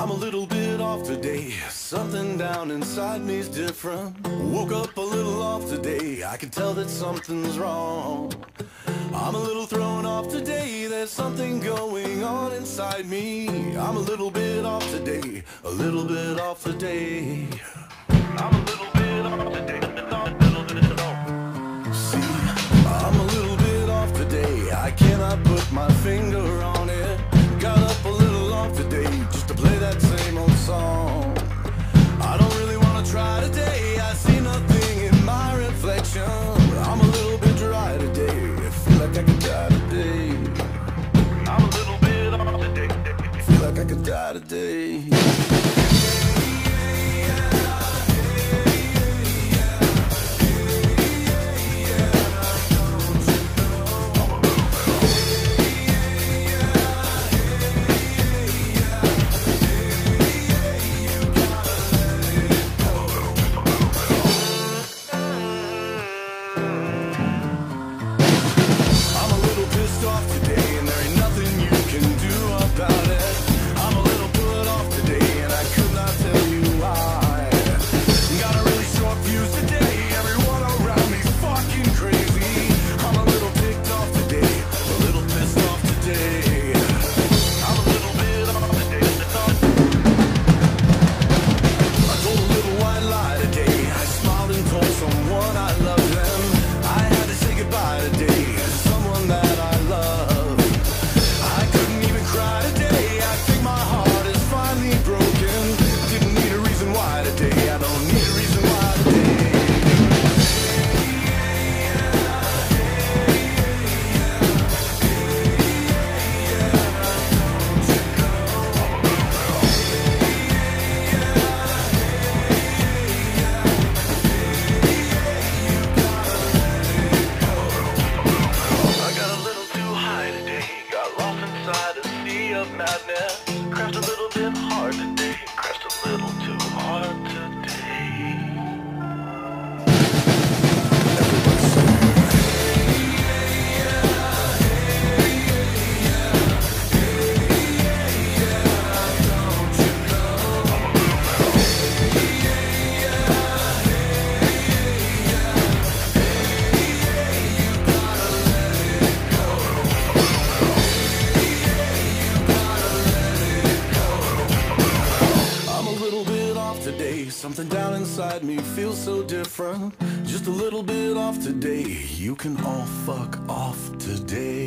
I'm a little bit off today. Something down inside me's different. Woke up a little off today. I can tell that something's wrong. I'm a little thrown off today. There's something going on inside me. I'm a little bit off today. A little bit off today. I'm a little bit off today. See, I'm a little bit off today. I cannot put my finger on. I could die today. madness. Crashed a little bit inside me feels so different. Just a little bit off today. You can all fuck off today.